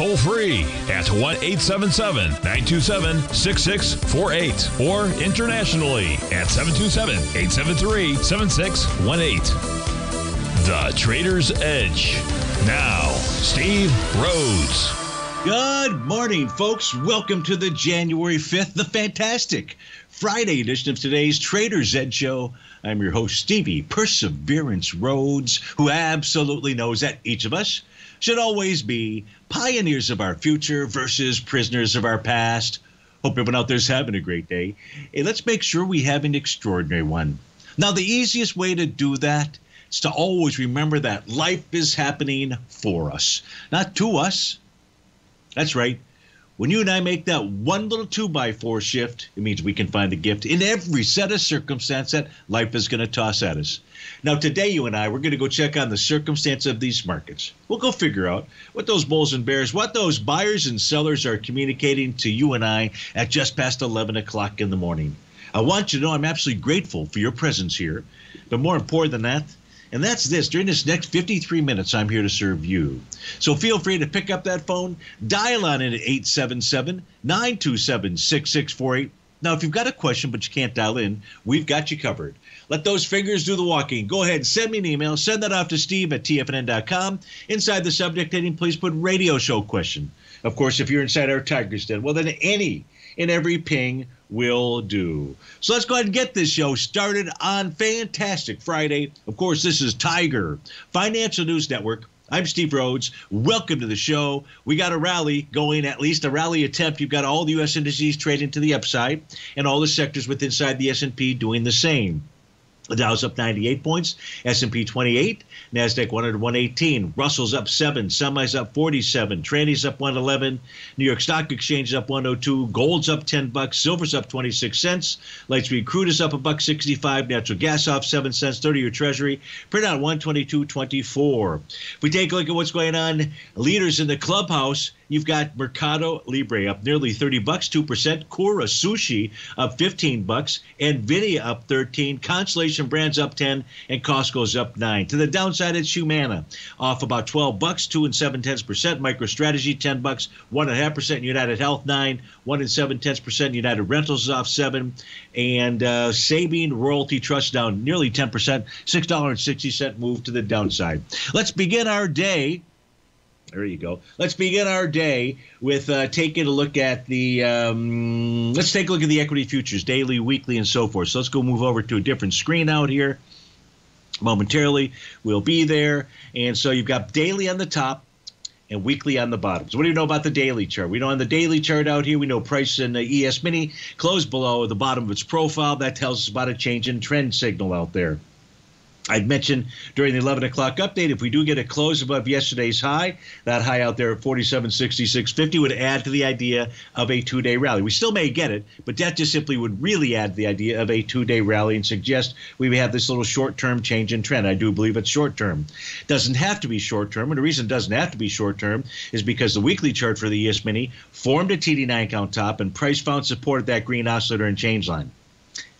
toll free at 1 877 927 6648 or internationally at 727 873 7618. The Trader's Edge. Now, Steve Rhodes. Good morning, folks. Welcome to the January 5th, the fantastic Friday edition of today's Trader's Edge Show. I'm your host, Stevie Perseverance Rhodes, who absolutely knows that each of us should always be pioneers of our future versus prisoners of our past. Hope everyone out there's having a great day. Hey, let's make sure we have an extraordinary one. Now, the easiest way to do that is to always remember that life is happening for us, not to us. That's right. When you and I make that one little two by four shift, it means we can find the gift in every set of circumstance that life is going to toss at us. Now, today, you and I, we're going to go check on the circumstance of these markets. We'll go figure out what those bulls and bears, what those buyers and sellers are communicating to you and I at just past 11 o'clock in the morning. I want you to know I'm absolutely grateful for your presence here. But more important than that, and that's this. During this next 53 minutes, I'm here to serve you. So feel free to pick up that phone, dial on in at 877 927 6648. Now, if you've got a question but you can't dial in, we've got you covered. Let those fingers do the walking. Go ahead, send me an email. Send that off to steve at tfnn.com. Inside the subject heading, please put radio show question. Of course, if you're inside our Tiger's Den, well, then any and every ping will do. So let's go ahead and get this show started on Fantastic Friday. Of course, this is Tiger Financial News Network. I'm Steve Rhodes. Welcome to the show. We got a rally going, at least a rally attempt. You've got all the U.S. indices trading to the upside, and all the sectors with inside the S&P doing the same. The Dow's up 98 points, S&P 28, Nasdaq 100 118, Russell's up 7, semis up 47, trannies up 111, New York Stock Exchange is up 102, gold's up 10 bucks, silver's up 26 cents, light sweet crude is up a buck 65, natural gas off 7 cents, 30-year treasury, print out 122.24. If we take a look at what's going on, leaders in the clubhouse, You've got Mercado Libre up nearly 30 bucks, 2%. Kura Sushi up 15 bucks. Nvidia up 13. Constellation Brands up 10. And Costco's up 9. To the downside, it's Humana off about 12 bucks, 2 and 7 tenths percent. MicroStrategy 10 bucks, 1.5%. United Health 9, 1 and 7 tenths percent. United Rentals is off 7. And uh, Sabine Royalty Trust down nearly 10%, $6.60 move to the downside. Let's begin our day there you go. Let's begin our day with uh, taking a look at the. Um, let's take a look at the equity futures, daily, weekly, and so forth. So let's go move over to a different screen out here. Momentarily, we'll be there. And so you've got daily on the top and weekly on the bottom. So what do you know about the daily chart? We know on the daily chart out here, we know price in the ES Mini closed below the bottom of its profile. That tells us about a change in trend signal out there. I'd mentioned during the 11 o'clock update, if we do get a close above yesterday's high, that high out there at 47.6650 would add to the idea of a two day rally. We still may get it, but that just simply would really add to the idea of a two day rally and suggest we have this little short term change in trend. I do believe it's short term. Doesn't have to be short term. And the reason it doesn't have to be short term is because the weekly chart for the ES Mini formed a TD9 count top and price found support at that green oscillator and change line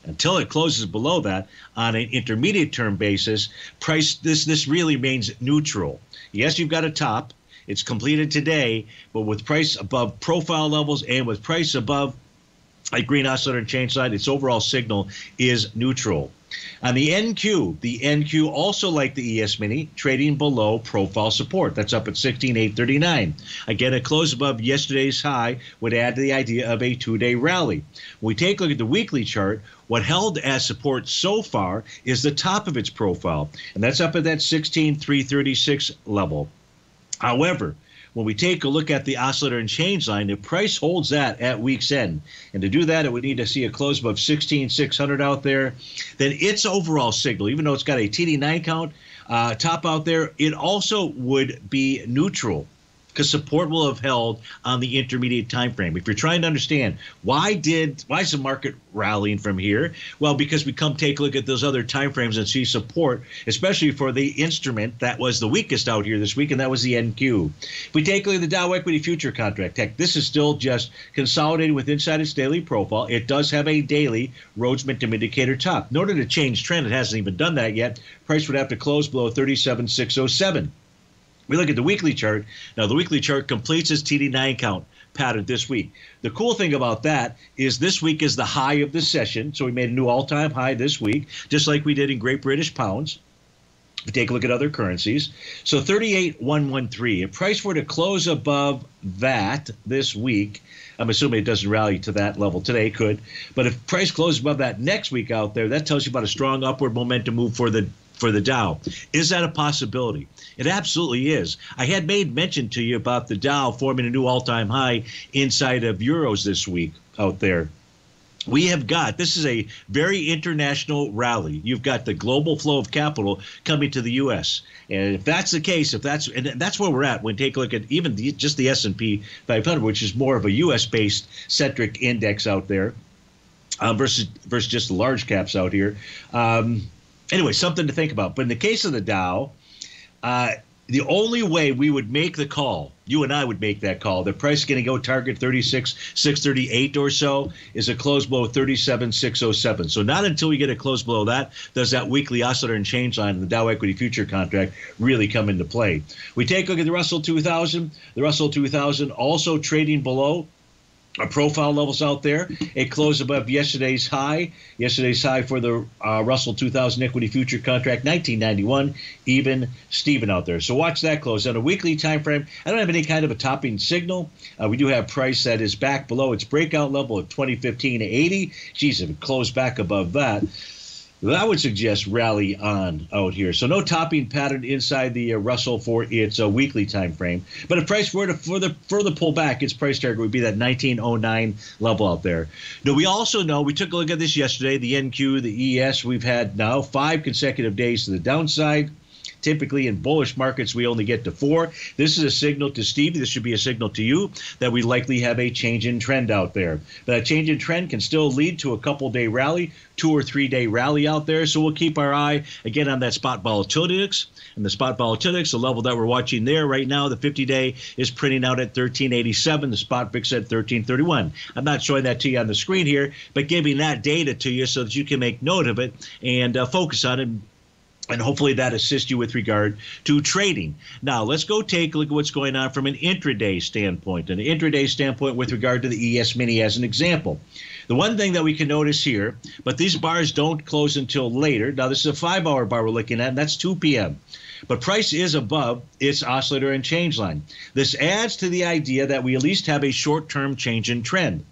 until it closes below that on an intermediate term basis price this this really remains neutral. Yes you've got a top. It's completed today but with price above profile levels and with price above a green oscillator change line its overall signal is neutral on the NQ, the NQ also like the ES Mini, trading below profile support. That's up at 16,839. Again, a close above yesterday's high would add to the idea of a two day rally. When we take a look at the weekly chart, what held as support so far is the top of its profile, and that's up at that 16,336 level. However, when we take a look at the oscillator and change line, if price holds that at week's end, and to do that, it would need to see a close above 16,600 out there, then its overall signal, even though it's got a TD9 count uh, top out there, it also would be neutral. Because support will have held on the intermediate time frame. If you're trying to understand why did why is the market rallying from here? Well, because we come take a look at those other time frames and see support, especially for the instrument that was the weakest out here this week, and that was the NQ. If we take a look at the Dow Equity Future Contract, Tech, this is still just consolidated with inside its daily profile. It does have a daily Rhodes Momentum Indicator top. In order to change trend, it hasn't even done that yet. Price would have to close below 37,607. We look at the weekly chart. Now, the weekly chart completes its TD9 count pattern this week. The cool thing about that is this week is the high of the session. So we made a new all time high this week, just like we did in Great British Pounds. We take a look at other currencies. So 38,113. If price were to close above that this week, I'm assuming it doesn't rally to that level today, could. But if price closes above that next week out there, that tells you about a strong upward momentum move for the for the Dow. Is that a possibility? It absolutely is. I had made mention to you about the Dow forming a new all time high inside of euros this week out there. We have got this is a very international rally. You've got the global flow of capital coming to the U.S. And if that's the case, if that's and that's where we're at when take a look at even the, just the S&P 500, which is more of a U.S. based centric index out there, uh, versus versus just the large caps out here. Um, anyway, something to think about. But in the case of the Dow, uh, the only way we would make the call, you and I would make that call, the price is going to go target 36, 638 or so, is a close below 37, 607. So not until we get a close below that does that weekly oscillator and change line in the Dow Equity Future contract really come into play. We take a look at the Russell 2000. The Russell 2000 also trading below our profile levels out there. It closed above yesterday's high. Yesterday's high for the uh, Russell 2000 equity future contract, 1991, even Steven out there. So watch that close on a weekly time frame. I don't have any kind of a topping signal. Uh, we do have price that is back below its breakout level of 2015 to 80. Geez, if it closed back above that, that would suggest rally on out here. So no topping pattern inside the uh, Russell for its uh, weekly time frame. But if price were to further further pull back, its price target would be that 1909 level out there. Now we also know we took a look at this yesterday. The NQ, the ES, we've had now five consecutive days to the downside. Typically, in bullish markets, we only get to four. This is a signal to Stevie. This should be a signal to you that we likely have a change in trend out there. But a change in trend can still lead to a couple day rally, two or three day rally out there. So we'll keep our eye again on that spot volatility. And the spot volatility the level that we're watching there right now, the 50 day is printing out at 1387. The spot VIX at 1331. I'm not showing that to you on the screen here, but giving that data to you so that you can make note of it and uh, focus on it and hopefully that assists you with regard to trading. Now, let's go take a look at what's going on from an intraday standpoint. An intraday standpoint with regard to the ES Mini as an example. The one thing that we can notice here, but these bars don't close until later. Now, this is a five hour bar we're looking at, and that's 2 p.m. But price is above its oscillator and change line. This adds to the idea that we at least have a short term change in trend.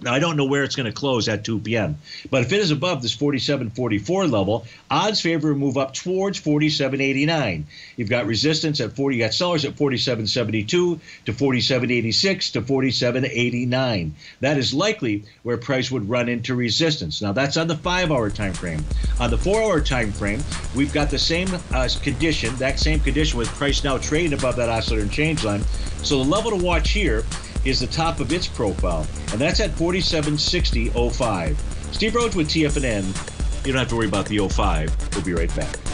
Now, I don't know where it's going to close at 2 p.m., but if it is above this 47.44 level, odds favor a move up towards 47.89. You've got resistance at 40, you got sellers at 47.72 to 47.86 to 47.89. That is likely where price would run into resistance. Now, that's on the five hour time frame. On the four hour time frame, we've got the same uh, condition, that same condition with price now trading above that oscillator and change line. So the level to watch here is the top of its profile, and that's at 4760.05. Steve Rhodes with TFNN. You don't have to worry about the 05. We'll be right back.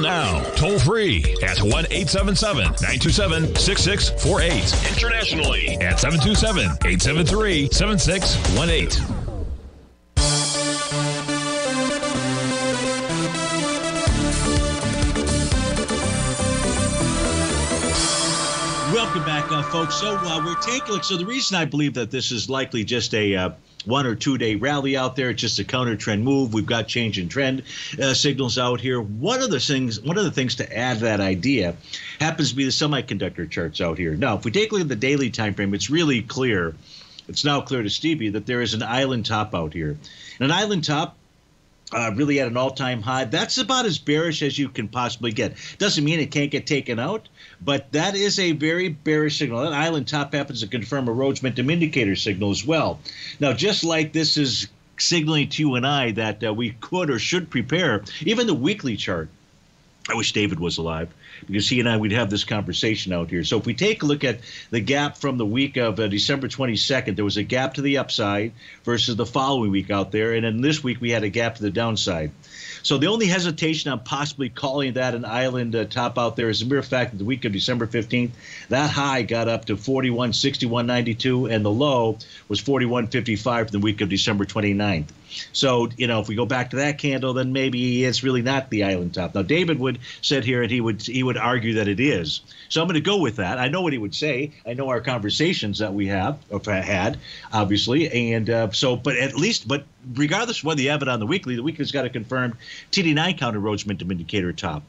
Now, toll free at 1 877 927 6648. Internationally at 727 873 7618. Welcome back, uh, folks. So uh, we're taking. So the reason I believe that this is likely just a uh, one or two day rally out there, it's just a counter trend move. We've got change in trend uh, signals out here. One of the things, one of the things to add to that idea, happens to be the semiconductor charts out here. Now, if we take a look at the daily time frame, it's really clear. It's now clear to Stevie that there is an island top out here. And an island top uh, really at an all-time high. That's about as bearish as you can possibly get. Doesn't mean it can't get taken out, but that is a very bearish signal. That island top happens to confirm a Rhodes Momentum Indicator signal as well. Now, just like this is signaling to you and I that uh, we could or should prepare, even the weekly chart. I wish David was alive because he and I would have this conversation out here. So if we take a look at the gap from the week of uh, December 22nd, there was a gap to the upside versus the following week out there, and then this week we had a gap to the downside. So the only hesitation on possibly calling that an island uh, top out there is the mere fact that the week of December 15th, that high got up to 41.61.92, and the low was 41.55 for the week of December 29th. So, you know, if we go back to that candle, then maybe it's really not the island top. Now, David would sit here and he would he would argue that it is. So I'm going to go with that. I know what he would say. I know our conversations that we have had, obviously, and uh, so. But at least, but regardless of whether you have it on the weekly, the weekly's got a confirmed TD9 counter Rhodes Momentum Indicator top.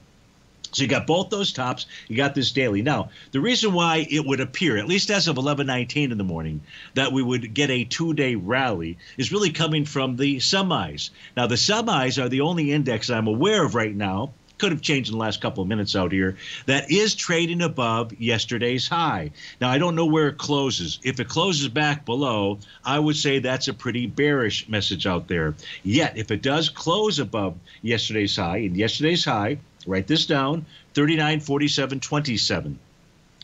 So you got both those tops. You got this daily. Now, the reason why it would appear, at least as of 11:19 in the morning, that we would get a two-day rally is really coming from the semis. Now, the semis are the only index I'm aware of right now. Could have changed in the last couple of minutes out here. That is trading above yesterday's high. Now I don't know where it closes. If it closes back below, I would say that's a pretty bearish message out there. Yet, if it does close above yesterday's high, and yesterday's high Write this down 39.47.27.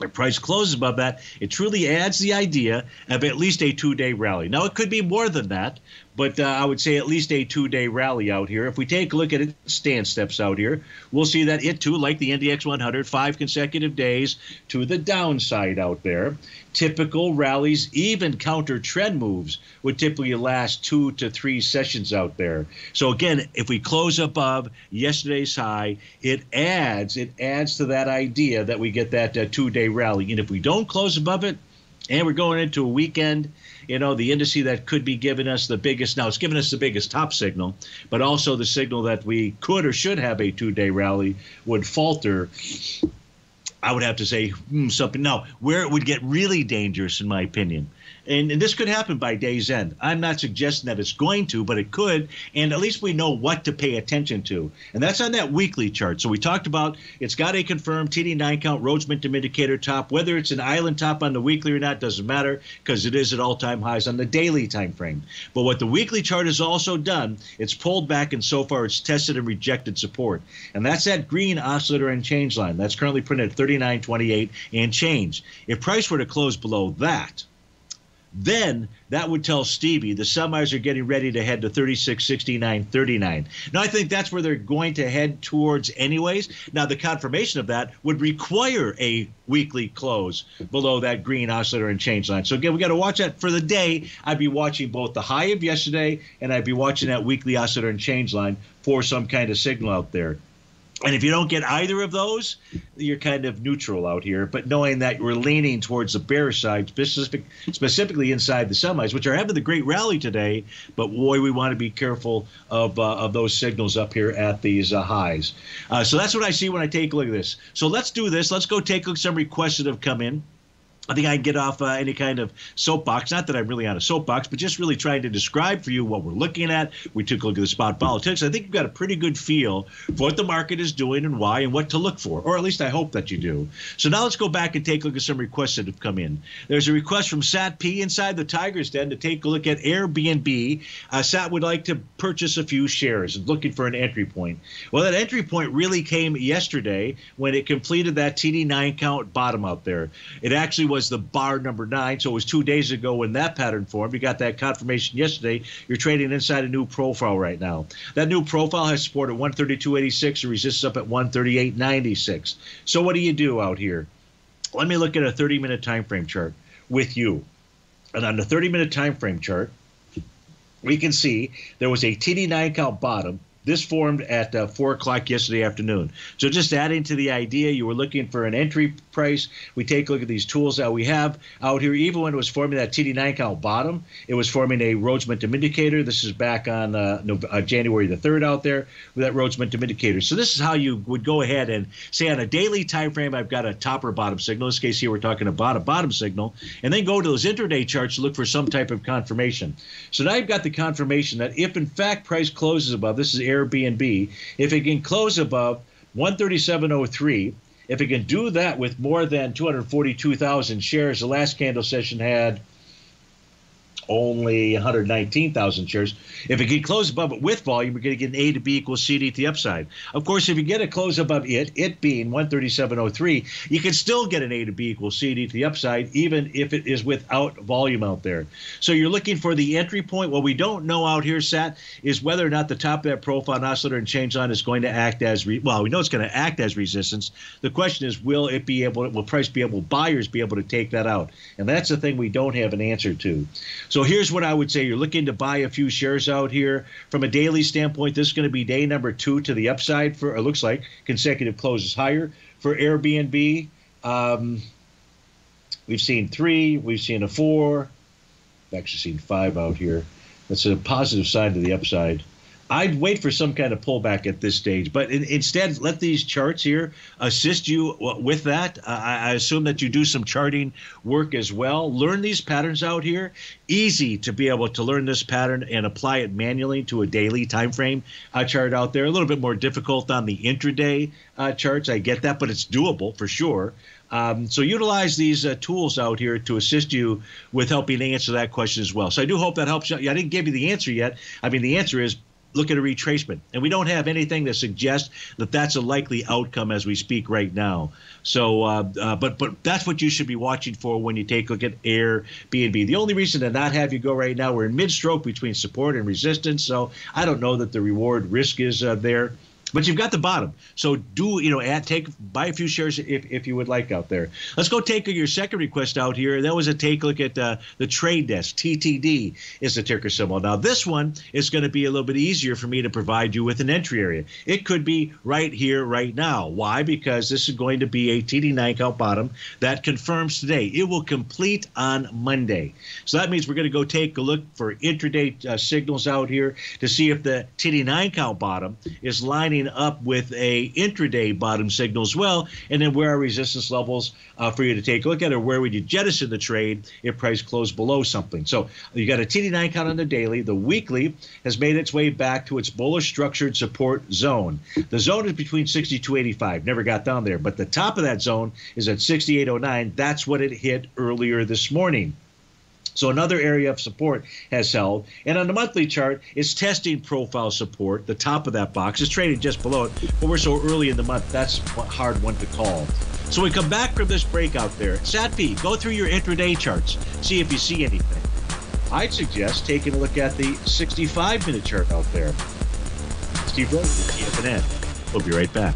The price closes above that. It truly adds the idea of at least a two day rally. Now, it could be more than that, but uh, I would say at least a two day rally out here. If we take a look at it, dance steps out here, we'll see that it too, like the NDX 100, five consecutive days to the downside out there. Typical rallies, even counter trend moves, would typically last two to three sessions out there. So again, if we close above yesterday's high, it adds it adds to that idea that we get that uh, two day rally. And if we don't close above it, and we're going into a weekend you know, the indice that could be giving us the biggest, now it's giving us the biggest top signal, but also the signal that we could or should have a two day rally would falter. I would have to say hmm, something. Now, where it would get really dangerous, in my opinion, and, and, this could happen by day's end. I'm not suggesting that it's going to, but it could. And at least we know what to pay attention to. And that's on that weekly chart. So we talked about it's got a confirmed TD9 count Rhodes Momentum Indicator top. Whether it's an island top on the weekly or not doesn't matter because it is at all time highs on the daily time frame. But what the weekly chart has also done, it's pulled back and so far it's tested and rejected support. And that's that green oscillator and change line. That's currently printed at 39.28 and change. If price were to close below that, then that would tell Stevie the semis are getting ready to head to 36, 69, 39. Now, I think that's where they're going to head towards, anyways. Now, the confirmation of that would require a weekly close below that green oscillator and change line. So, again, we got to watch that for the day. I'd be watching both the high of yesterday and I'd be watching that weekly oscillator and change line for some kind of signal out there. And if you don't get either of those, you're kind of neutral out here. But knowing that we're leaning towards the bear side, specific, specifically inside the semis, which are having the great rally today, but boy, we want to be careful of, uh, of those signals up here at these uh, highs. Uh, so that's what I see when I take a look at this. So let's do this. Let's go take a look at some requests that have come in. I think I can get off uh, any kind of soapbox. Not that I'm really on a soapbox, but just really trying to describe for you what we're looking at. We took a look at the spot politics. I think you've got a pretty good feel for what the market is doing and why and what to look for, or at least I hope that you do. So now let's go back and take a look at some requests that have come in. There's a request from Sat P inside the Tigers Den to take a look at Airbnb. Uh, Sat would like to purchase a few shares and looking for an entry point. Well, that entry point really came yesterday when it completed that TD9 count bottom out there. It actually was the bar number nine. So it was two days ago when that pattern formed. You got that confirmation yesterday. You're trading inside a new profile right now. That new profile has support at 132.86 and resists up at 138.96. So what do you do out here? Let me look at a 30 minute time frame chart with you. And on the 30 minute time frame chart, we can see there was a TD9 count bottom this formed at uh, 4 o'clock yesterday afternoon. So just adding to the idea, you were looking for an entry price. We take a look at these tools that we have out here. Even when it was forming that TD9 count bottom, it was forming a Rhodes Momentum Indicator. This is back on uh, uh, January the 3rd out there with that Rhodes Momentum Indicator. So this is how you would go ahead and say on a daily time frame, I've got a top or bottom signal. In this case here, we're talking about a bottom signal. And then go to those intraday charts to look for some type of confirmation. So now you've got the confirmation that if in fact price closes above, this is Airbnb. If it can close above 137.03, if it can do that with more than 242,000 shares, the last candle session had only 119,000 shares. If it can close above it with volume, you're going to get an A to B equals CD to the upside. Of course, if you get a close above it, it being 137.03, you can still get an A to B equals CD to the upside, even if it is without volume out there. So you're looking for the entry point. What we don't know out here, Sat, is whether or not the top of that profile oscillator and change line is going to act as re- well. We know it's going to act as resistance. The question is, will it be able? Will price be able? Buyers be able to take that out? And that's the thing we don't have an answer to. Here's what I would say: you're looking to buy a few shares out here from a daily standpoint. This is going to be day number two to the upside for it looks like consecutive closes higher for Airbnb. Um, we've seen three, we've seen a four, we've actually seen five out here. That's a positive side to the upside. I'd wait for some kind of pullback at this stage, but in, instead let these charts here assist you with that. I, I, assume that you do some charting work as well. Learn these patterns out here. Easy to be able to learn this pattern and apply it manually to a daily time frame uh, chart out there. A little bit more difficult on the intraday uh, charts. I get that, but it's doable for sure. Um, so utilize these uh, tools out here to assist you with helping answer that question as well. So I do hope that helps you. I didn't give you the answer yet. I mean, the answer is look at a retracement. And we don't have anything that suggests that that's a likely outcome as we speak right now. So, uh, uh, but but that's what you should be watching for when you take a look at Airbnb. The only reason to not have you go right now, we're in mid-stroke between support and resistance. So I don't know that the reward risk is uh, there. But you've got the bottom. So do, you know, add, take, buy a few shares if, if you would like out there. Let's go take your second request out here. That was a take look at uh, the trade desk. TTD is the ticker symbol. Now, this one is going to be a little bit easier for me to provide you with an entry area. It could be right here, right now. Why? Because this is going to be a TD9 count bottom that confirms today. It will complete on Monday. So that means we're going to go take a look for intraday uh, signals out here to see if the TD9 count bottom is lining up with a intraday bottom signal as well, and then where are resistance levels uh, for you to take a look at, or where would you jettison the trade if price closed below something. So you got a TD9 count on the daily. The weekly has made its way back to its bullish structured support zone. The zone is between 62.85, never got down there, but the top of that zone is at 68.09. That's what it hit earlier this morning. So another area of support has held. And on the monthly chart, it's testing profile support. The top of that box is trading just below it. But we're so early in the month, that's a hard one to call. So we come back from this breakout there. SATP, go through your intraday charts. See if you see anything. I'd suggest taking a look at the 65 minute chart out there. Steve Rhodes, TFNN. We'll be right back.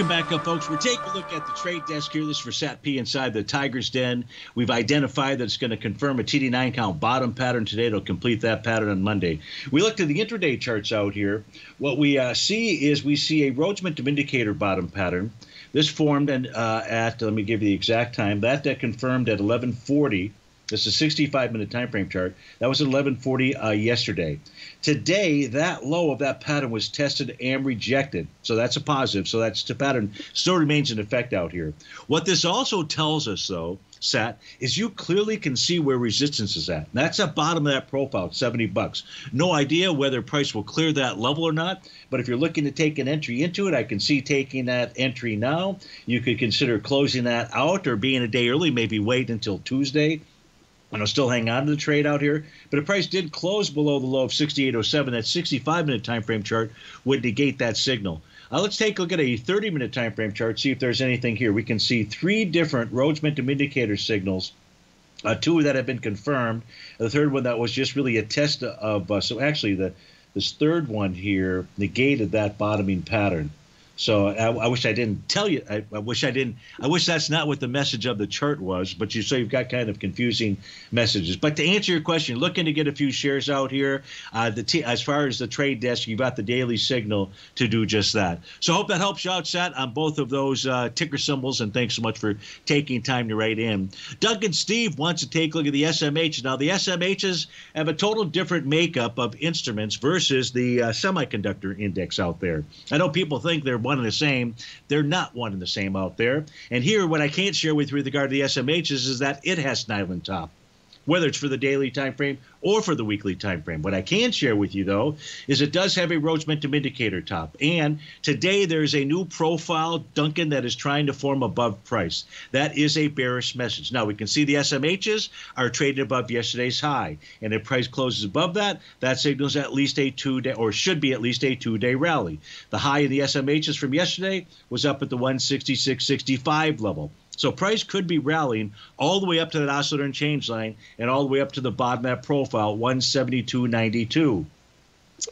Welcome back up, folks. We're taking a look at the trade desk here. This is for Sat P inside the Tiger's Den. We've identified that it's going to confirm a TD9 count bottom pattern today. It'll complete that pattern on Monday. We looked at the intraday charts out here. What we uh, see is we see a Rhodes Momentum Indicator bottom pattern. This formed and uh, at let me give you the exact time. That that confirmed at 11:40 this is a 65 minute time frame chart. That was at 11:40 uh, yesterday. Today, that low of that pattern was tested and rejected. So that's a positive. So that's the pattern still remains in effect out here. What this also tells us, though, Sat, is you clearly can see where resistance is at. That's at bottom of that profile, 70 bucks. No idea whether price will clear that level or not. But if you're looking to take an entry into it, I can see taking that entry now. You could consider closing that out or being a day early, maybe wait until Tuesday and I'll still hang on to the trade out here. But the price did close below the low of 68.07. That 65 minute time frame chart would negate that signal. Uh, let's take a look at a 30 minute time frame chart, see if there's anything here. We can see three different Rhodes Momentum Indicator signals. Uh, two that have been confirmed. The third one that was just really a test of. Uh, so actually, the this third one here negated that bottoming pattern. So I, I, wish I didn't tell you. I, I, wish I didn't. I wish that's not what the message of the chart was. But you so you've got kind of confusing messages. But to answer your question, looking to get a few shares out here. Uh, the t- as far as the trade desk, you've got the daily signal to do just that. So I hope that helps you out, Sat, on both of those uh, ticker symbols. And thanks so much for taking time to write in. Duncan Steve wants to take a look at the SMH. Now the SMHs have a total different makeup of instruments versus the uh, semiconductor index out there. I know people think they're one and the same. They're not one and the same out there. And here, what I can't share with you with regard to the SMHs is, that it has an island top whether it's for the daily time frame or for the weekly time frame. What I can share with you though is it does have a Rhodes Momentum indicator top. And today there's a new profile, Duncan, that is trying to form above price. That is a bearish message. Now we can see the SMHs are traded above yesterday's high. And if price closes above that, that signals at least a two day or should be at least a two day rally. The high in the SMHs from yesterday was up at the 166.65 level. So price could be rallying all the way up to that oscillator and change line and all the way up to the bottom of that profile, 172.92.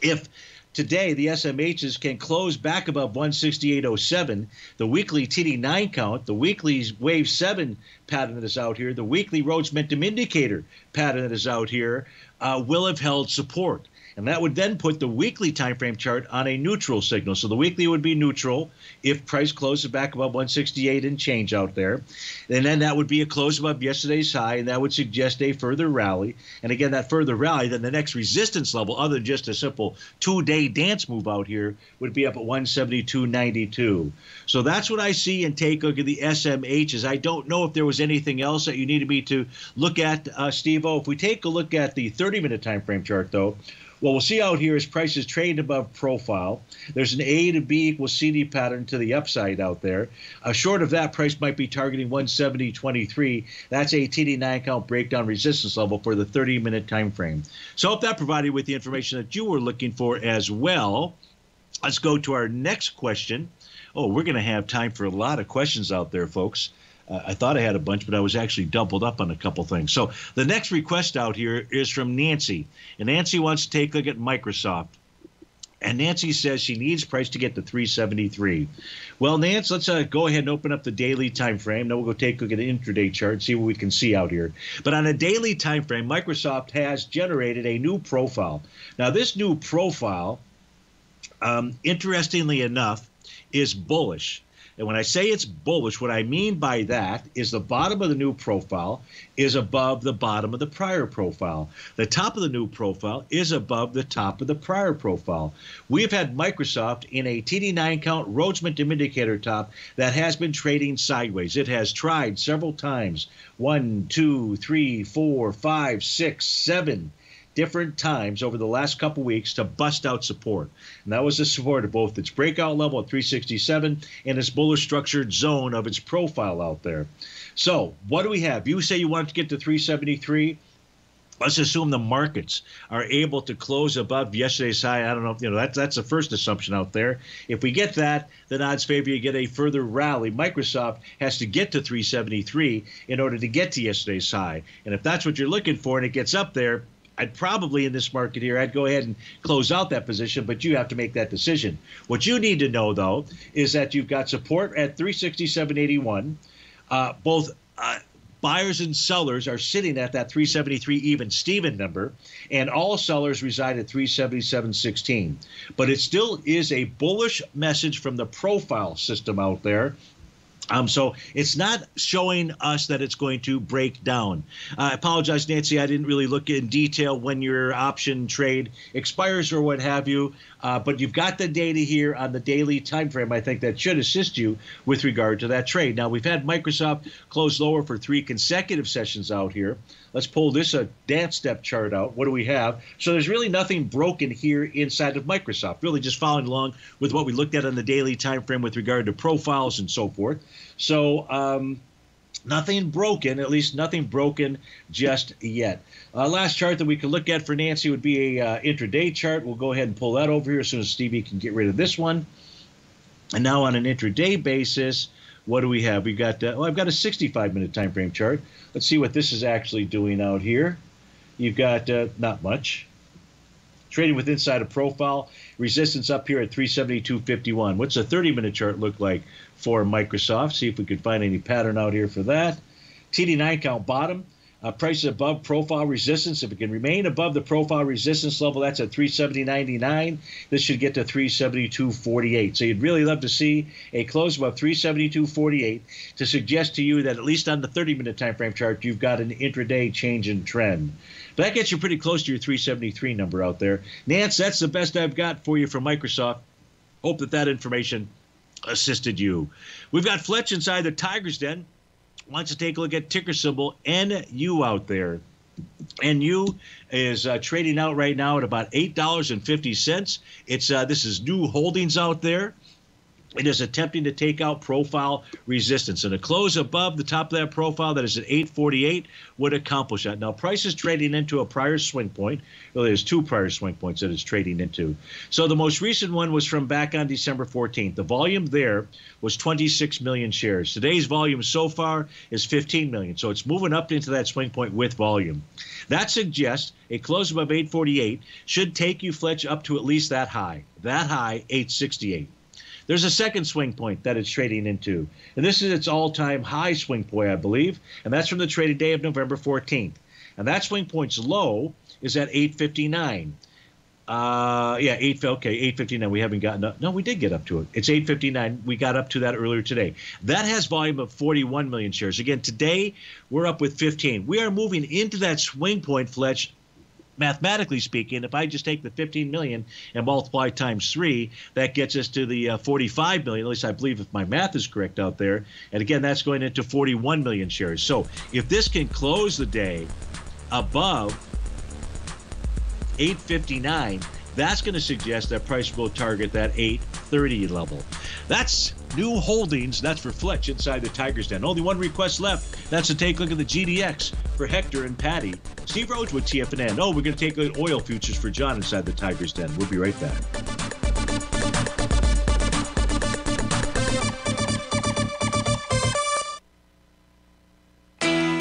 If today the SMHs can close back above 168.07, the weekly TD9 count, the weekly wave 7 pattern that is out here, the weekly Rhodes Momentum Indicator pattern that is out here, uh, will have held support. And that would then put the weekly time frame chart on a neutral signal. So the weekly would be neutral if price closes back above 168 and change out there. And then that would be a close above yesterday's high, and that would suggest a further rally. And again, that further rally, then the next resistance level, other than just a simple two day dance move out here, would be up at 172.92. So that's what I see and take a look at the SMHs. I don't know if there was anything else that you needed me to look at, uh, Steve O. If we take a look at the 30 minute time frame chart, though, what we'll see out here is prices trading above profile. There's an A to B equals CD pattern to the upside out there. Uh, short of that, price might be targeting 170.23. That's a TD9 count breakdown resistance level for the 30 minute time frame. So I hope that provided with the information that you were looking for as well. Let's go to our next question. Oh, we're going to have time for a lot of questions out there, folks. I thought I had a bunch, but I was actually doubled up on a couple things. So the next request out here is from Nancy, and Nancy wants to take a look at Microsoft. And Nancy says she needs price to get to 373. Well, Nance, let's uh, go ahead and open up the daily time frame. Then we'll go take a look at the intraday chart, see what we can see out here. But on a daily time frame, Microsoft has generated a new profile. Now, this new profile, um, interestingly enough, is bullish. And when I say it's bullish, what I mean by that is the bottom of the new profile is above the bottom of the prior profile. The top of the new profile is above the top of the prior profile. We've had Microsoft in a TD9 count Rhodes Momentum indicator top that has been trading sideways. It has tried several times one, two, three, four, five, six, seven different times over the last couple weeks to bust out support. And that was the support of both its breakout level at 367 and its bullish structured zone of its profile out there. So, what do we have? You say you want to get to 373. let's assume the markets are able to close above yesterday's high. I don't know, you know, that's that's the first assumption out there. If we get that, then odds favor you get a further rally. Microsoft has to get to 373 in order to get to yesterday's high, and if that's what you're looking for, and it gets up there. I'd probably in this market here, I'd go ahead and close out that position, but you have to make that decision. What you need to know, though, is that you've got support at 367.81. Uh, both uh, buyers and sellers are sitting at that 373 even Steven number, and all sellers reside at 377.16. But it still is a bullish message from the profile system out there um, so it's not showing us that it's going to break down. I apologize, Nancy. I didn't really look in detail when your option trade expires or what have you. Uh, but you've got the data here on the daily time frame. I think that should assist you with regard to that trade. Now we've had Microsoft close lower for three consecutive sessions out here. Let's pull this a dance step chart out. What do we have? So there's really nothing broken here inside of Microsoft. Really just following along with what we looked at on the daily time frame with regard to profiles and so forth. So um, nothing broken, at least nothing broken just yet. Uh, last chart that we could look at for Nancy would be a uh, intraday chart. We'll go ahead and pull that over here as soon as Stevie can get rid of this one. And now on an intraday basis, what do we have? We've got uh, well, I've got a 65 minute time frame chart. Let's see what this is actually doing out here. You've got uh, not much. Trading with inside a profile, resistance up here at 372.51. What's a 30 minute chart look like for Microsoft? See if we could find any pattern out here for that. TD9 count bottom, uh, prices above profile resistance. If it can remain above the profile resistance level, that's at 370.99. This should get to 372.48. So you'd really love to see a close above 372.48 to suggest to you that at least on the 30-minute time frame chart, you've got an intraday change in trend. But that gets you pretty close to your 373 number out there. Nance, that's the best I've got for you from Microsoft. Hope that that information assisted you. We've got Fletch inside the Tiger's Den wants to take a look at ticker symbol NU out there. NU is uh, trading out right now at about eight dollars and fifty cents. It's uh, this is Nu Holdings out there. It is attempting to take out profile resistance. And a close above the top of that profile that is at 848 would accomplish that. Now, price is trading into a prior swing point. Well, there's two prior swing points that it's trading into. So the most recent one was from back on December 14th. The volume there was 26 million shares. Today's volume so far is 15 million. So it's moving up into that swing point with volume. That suggests a close above 848 should take you, Fletch, up to at least that high. That high, 868. There's a second swing point that it's trading into, and this is its all-time high swing point, I believe, and that's from the trading day of November 14th. And that swing point's low is at 859. Uh, yeah, eight. Okay, eight fifty nine. We haven't gotten up. No, we did get up to it. It's eight fifty nine. We got up to that earlier today. That has volume of forty one million shares. Again, today we're up with fifteen. We are moving into that swing point, Fletch, mathematically speaking, if I just take the 15 million and multiply times three, that gets us to the uh, 45 million. At least I believe if my math is correct out there. And again, that's going into 41 million shares. So if this can close the day above 859, that's going to suggest that price will target that 830 level. That's Nu Holdings. That's for Fletch inside the Tiger's Den. Only one request left. That's to take a look at the GDX for Hector and Patty. Steve Rhodes with TFNN. Oh, we're going to take a look at oil futures for John inside the Tiger's Den. We'll be right back.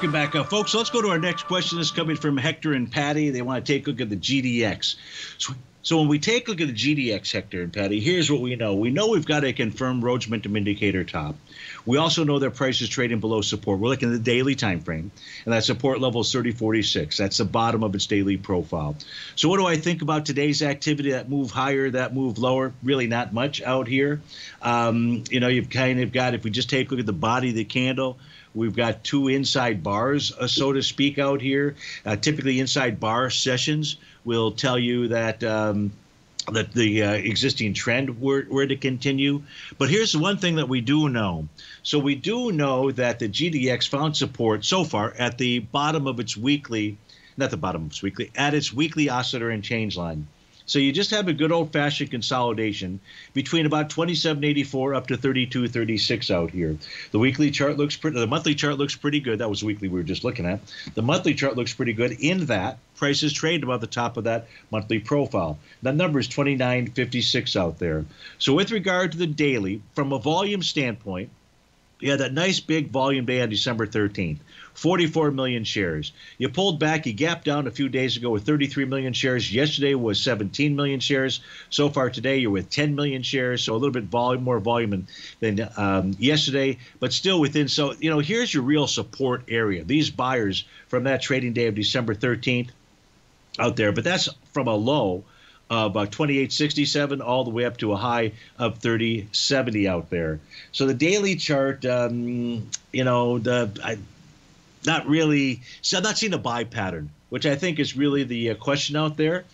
Welcome back, uh, folks. Let's go to our next question. This is coming from Hector and Patty. They want to take a look at the GDX. So, so when we take a look at the GDX, Hector and Patty, here's what we know. We know we've got a confirmed Rhodes Momentum Indicator top. We also know that price is trading below support. We're looking at the daily time frame, and that support level is 3046. That's the bottom of its daily profile. So what do I think about today's activity? That move higher, that move lower? Really not much out here. Um, you know, you've kind of got, if we just take a look at the body of the candle, We've got two inside bars, uh, so to speak, out here. Uh, typically, inside bar sessions will tell you that. Um, that the uh, existing trend were, were to continue. But here's the one thing that we do know. So we do know that the GDX found support so far at the bottom of its weekly, not the bottom of its weekly, at its weekly oscillator and change line. So you just have a good old fashioned consolidation between about 2784 up to 3236 out here. The weekly chart looks pretty, the monthly chart looks pretty good. That was weekly we were just looking at. The monthly chart looks pretty good in that prices trade above the top of that monthly profile. That number is 2956 out there. So with regard to the daily, from a volume standpoint, yeah, that nice big volume day on December 13th. 44 million shares. You pulled back, you gapped down a few days ago with 33 million shares. Yesterday was 17 million shares. So far today, you're with 10 million shares, so a little bit volume, more volume than, um, yesterday, but still within. So, you know, here's your real support area. These buyers from that trading day of December 13th out there, but that's from a low of uh, 2867 all the way up to a high of 3070 out there. So the daily chart, um, you know, the I, not really. So I'm not seeing a buy pattern, which I think is really the uh, question out there.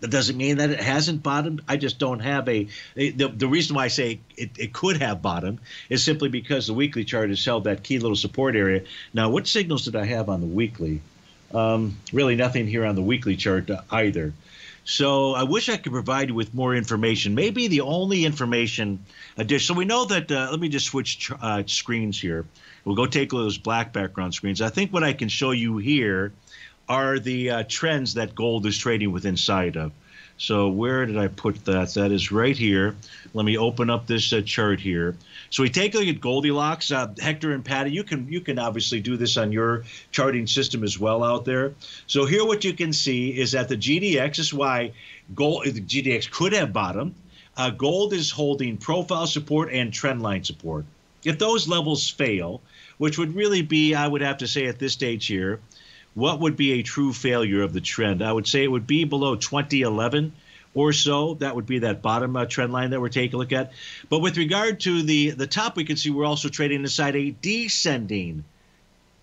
That doesn't mean that it hasn't bottomed. I just don't have a. The, the reason why I say it, it could have bottomed is simply because the weekly chart has held that key little support area. Now, what signals did I have on the weekly? Um, really, nothing here on the weekly chart either. So I wish I could provide you with more information. Maybe the only information addition. So we know that. Uh, let me just switch uh, screens here. We'll go take those black background screens. I think what I can show you here are the uh, trends that gold is trading with inside of. So where did I put that? That is right here. Let me open up this uh, chart here. So we take a look at Goldilocks. Uh, Hector and Patty, you can you can obviously do this on your charting system as well out there. So here, what you can see is that the GDX is why gold the GDX could have bottomed. uh, gold is holding profile support and trend line support. If those levels fail, which would really be, I would have to say at this stage here, what would be a true failure of the trend? I would say it would be below 2011 or so. That would be that bottom uh, trend line that we're taking a look at. But with regard to the the top, we can see we're also trading inside a descending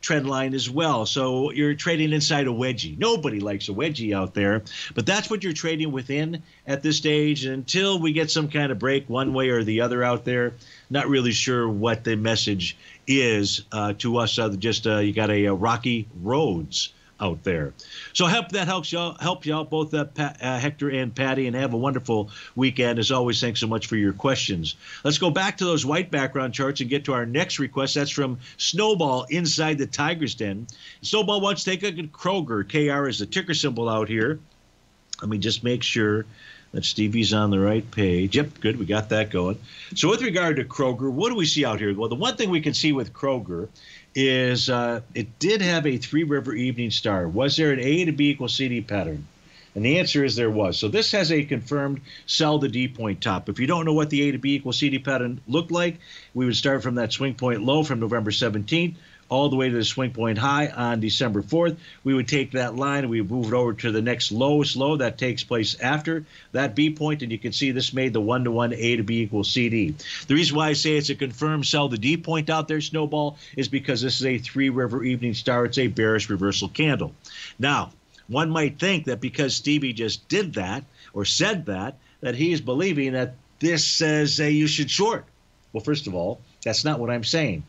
trend line as well. So you're trading inside a wedgie. Nobody likes a wedgie out there, but that's what you're trading within at this stage. Until we get some kind of break one way or the other out there, not really sure what the message is uh, to us. Uh, just uh, you got a, a rocky roads out there. So I hope that helps y'all, help y'all both uh, pa- uh, Hector and Patty, and have a wonderful weekend. As always, thanks so much for your questions. Let's go back to those white background charts and get to our next request. That's from Snowball inside the Tiger's Den. Snowball wants to take a look at Kroger. KR is the ticker symbol out here. Let me just make sure that Stevie's on the right page. Yep, good. We got that going. So, with regard to Kroger, what do we see out here? Well, the one thing we can see with Kroger is uh, it did have a three river evening star. Was there an A to B equals CD pattern? And the answer is there was. So this has a confirmed sell the D point top. If you don't know what the A to B equals CD pattern looked like, we would start from that swing point low from November 17th all the way to the swing point high on December 4th. We would take that line and we move it over to the next lowest low that takes place after that B point, and you can see this made the one to one A to B equals CD. The reason why I say it's a confirmed sell the D point out there, Snowball, is because this is a three river evening star. It's a bearish reversal candle. Now, one might think that because Stevie just did that or said that, that he's believing that this says hey, you should short. Well, first of all, that's not what I'm saying.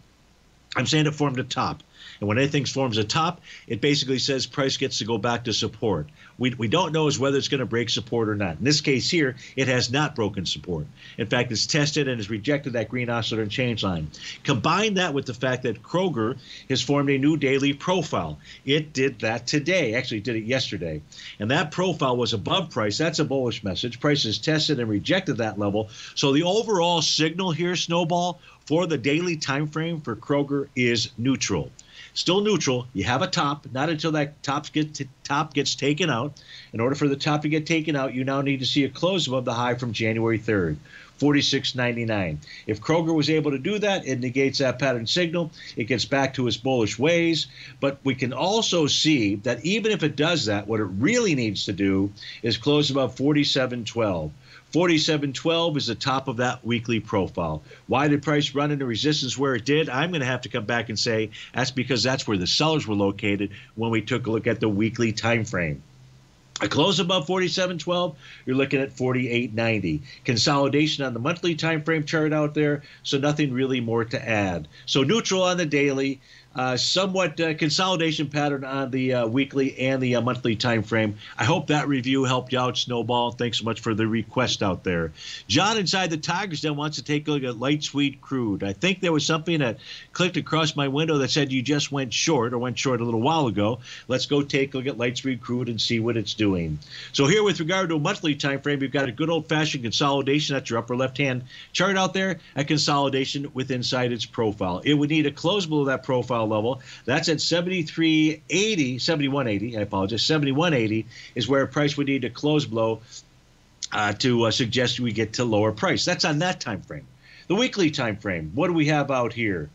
I'm saying it formed a top. And when anything forms a top, it basically says price gets to go back to support. We, we don't know is whether it's going to break support or not. In this case here, it has not broken support. In fact, it's tested and has rejected that green oscillator and change line. Combine that with the fact that Kroger has formed a new daily profile. It did that today. Actually, did it yesterday. And that profile was above price. That's a bullish message. Price has tested and rejected that level. So the overall signal here, Snowball, for the daily time frame for Kroger is neutral still neutral. You have a top, not until that top gets top gets taken out. In order for the top to get taken out, you now need to see a close above the high from January 3rd. 46.99. If Kroger was able to do that, it negates that pattern signal. It gets back to its bullish ways. But we can also see that even if it does that, what it really needs to do is close above 47.12. 4712 is the top of that weekly profile. Why did price run into resistance where it did? I'm going to have to come back and say that's because that's where the sellers were located when we took a look at the weekly time frame. A close above 47.12, you're looking at 48.90. Consolidation on the monthly time frame chart out there, so nothing really more to add. So neutral on the daily, uh, somewhat uh, consolidation pattern on the uh, weekly and the uh, monthly time frame. I hope that review helped you out, Snowball. Thanks so much for the request out there. John inside the Tigers Den wants to take a look at light sweet crude. I think there was something that clicked across my window that said you just went short or went short a little while ago. Let's go take a look at light sweet crude and see what it's doing. So here, with regard to a monthly time frame, you've got a good old-fashioned consolidation. That's your upper left-hand chart out there. A consolidation with inside its profile. It would need a close below that profile level. That's at 73.80, 71.80. I apologize. 71.80 is where price would need to close below uh, to uh, suggest we get to lower price. That's on that time frame. The weekly time frame. What do we have out here?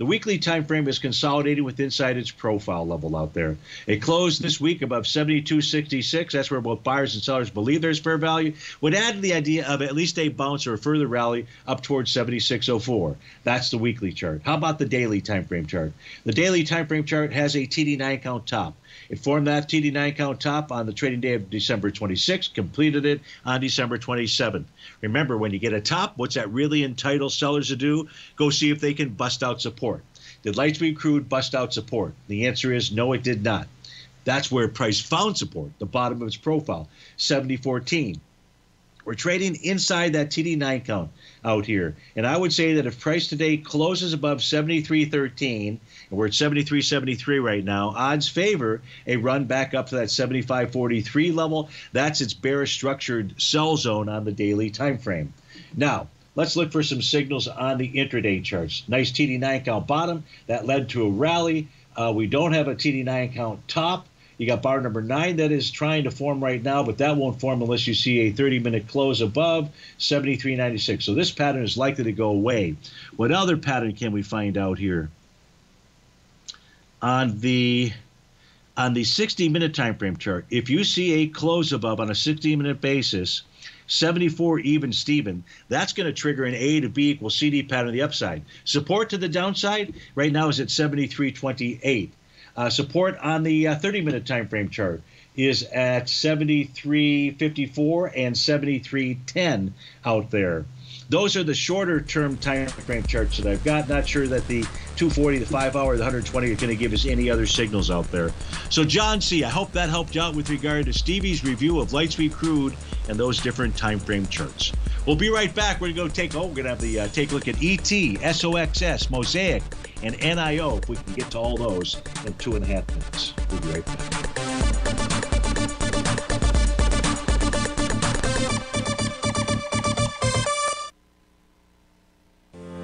The weekly time frame is consolidating with inside its profile level out there. It closed this week above 72.66. That's where both buyers and sellers believe there's fair value. Would add to the idea of at least a bounce or a further rally up towards 76.04. That's the weekly chart. How about the daily time frame chart? The daily time frame chart has a TD9 count top. It formed that TD9 count top on the trading day of December 26th, completed it on December 27th. Remember, when you get a top, what's that really entitle sellers to do? Go see if they can bust out support. Did Light Sweet Crude bust out support? The answer is no, it did not. That's where price found support, the bottom of its profile, 7014. We're trading inside that TD9 count out here. And I would say that if price today closes above 73.13, and we're at 73.73 right now, odds favor a run back up to that 75.43 level. That's its bearish structured sell zone on the daily time frame. Now, let's look for some signals on the intraday charts. Nice TD9 count bottom that led to a rally. Uh, we don't have a TD9 count top. You got bar number nine that is trying to form right now, but that won't form unless you see a 30 minute close above 73.96. So this pattern is likely to go away. What other pattern can we find out here? On the on the 60 minute time frame chart, if you see a close above on a 60 minute basis, 74 even Steven, that's going to trigger an A to B equals CD pattern on the upside. Support to the downside right now is at 73.28. Uh, support on the 30 uh, minute time frame chart is at 73.54 and 73.10 out there. Those are the shorter term time frame charts that I've got. Not sure that the 240, the 5 hour, the 120 are going to give us any other signals out there. So, John C., I hope that helped you out with regard to Stevie's review of Light Sweet Crude and those different time frame charts. We'll be right back. We're going to go take, oh, we're going to have the uh, take a look at ET, SOXS, Mosaic, and NIO if we can get to all those in two and a half minutes. We'll be right back.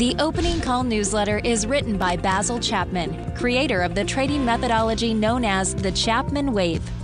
The opening call newsletter is written by Basil Chapman, creator of the trading methodology known as the Chapman Wave.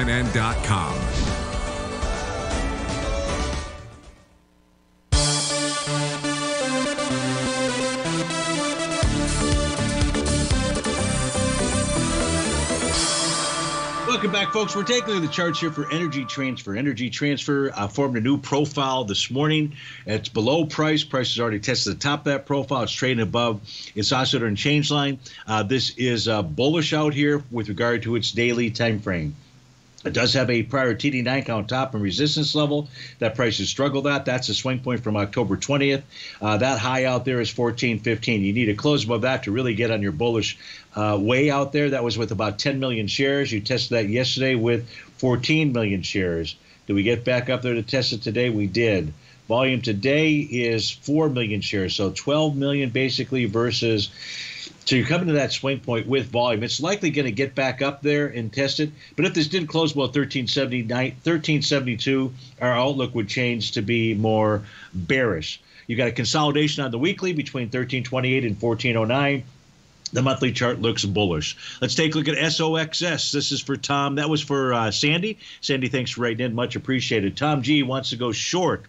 CNN.com. Welcome back, folks. We're taking the charts here for Energy Transfer. Energy Transfer uh, formed a new profile this morning. It's below price. Price has already tested the top of that profile. It's trading above its oscillator and change line. Uh, this is uh, bullish out here with regard to its daily time frame. It does have a prior TD9 count top and resistance level. That price has struggled at. That's a swing point from October 20th. Uh, that high out there is 14.15. You need to close above that to really get on your bullish uh, way out there. That was with about 10 million shares. You tested that yesterday with 14 million shares. Did we get back up there to test it today? We did. Volume today is 4 million shares, so 12 million basically versus. So you're coming to that swing point with volume. It's likely going to get back up there and test it. But if this did close below 1379, 1372, our outlook would change to be more bearish. You got a consolidation on the weekly between 1328 and 1409. The monthly chart looks bullish. Let's take a look at SOXS. This is for Tom. That was for uh, Sandy. Sandy, thanks for writing in. Much appreciated. Tom G wants to go short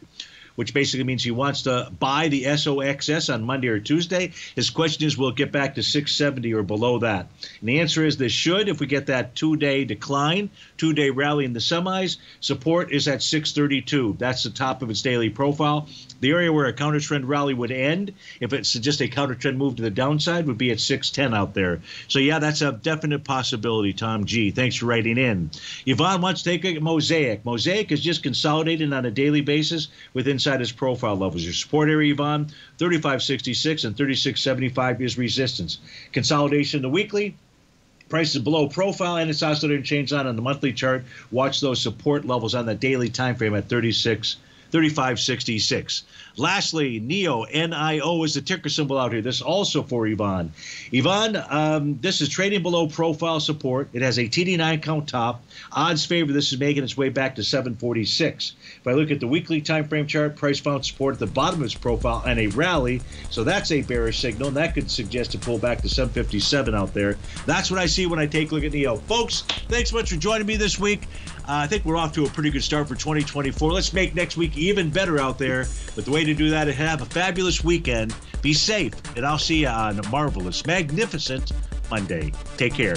which basically means he wants to buy the SOXS on Monday or Tuesday. His question is, will it get back to 670 or below that? And the answer is this should if we get that two day decline, two day rally in the semis. Support is at 632. That's the top of its daily profile. The area where a counter trend rally would end, if it's just a counter trend move to the downside, would be at 610 out there. So, yeah, that's a definite possibility, Tom G. Thanks for writing in. Yvonne wants to take a Mosaic. Mosaic is just consolidating on a daily basis with inside his profile levels. Your support area, Yvonne, 3566 and 3675 is resistance. Consolidation the weekly, price is below profile and it's oscillating change on on the monthly chart. Watch those support levels on the daily time frame at 36 3566. Lastly, NIO, N-I-O is the ticker symbol out here. This is also for Yvonne. Yvonne, um, this is trading below profile support. It has a TD9 count top. Odds favor this is making its way back to 746. If I look at the weekly time frame chart, price found support at the bottom of its profile and a rally. So that's a bearish signal. And that could suggest a pull back to 757 out there. That's what I see when I take a look at NIO. Folks, thanks so much for joining me this week. Uh, I think we're off to a pretty good start for 2024. Let's make next week even better out there. But the way to do that is have a fabulous weekend. Be safe, and I'll see you on a marvelous, magnificent Monday. Take care.